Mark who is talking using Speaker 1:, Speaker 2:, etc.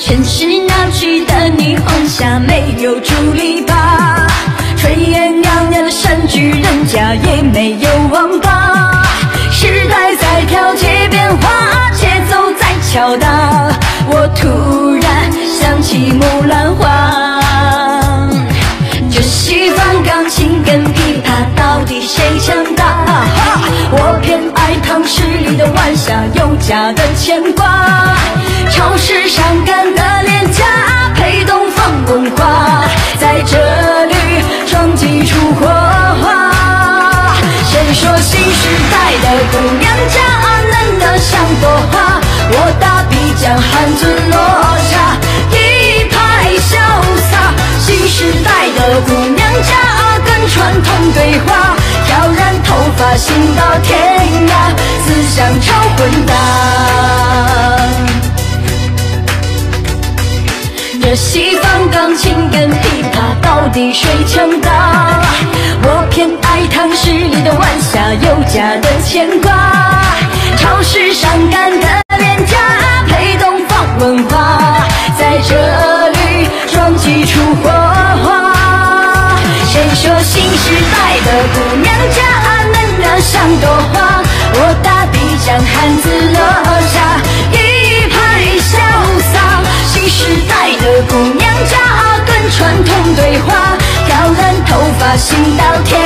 Speaker 1: 城市闹区的霓虹下，没有竹篱笆，炊烟袅袅的山居人家也没有网吧。时代在调节变化，节奏在敲打，我突然想起木兰花。这西方钢琴跟琵琶，到底谁强家的牵挂。潮湿伤感的脸颊，陪东方文化，在这里撞击出火花。谁说新时代的姑娘家嫩得像朵花？我大笔将汉字落下，一派潇洒。新时代的姑娘家跟传统对话，挑染头发行到天想超混搭。这西方钢琴跟琵琶，到底谁强大？我偏爱唐诗里的晚霞，有家的牵挂。潮湿伤感的脸颊，配东方文化，在这里撞击出火花。谁说新时代的姑娘家嫩得像朵花？我大笔将汉字落下，一派潇洒。新时代的姑娘家跟传统对话，挑染头发新到天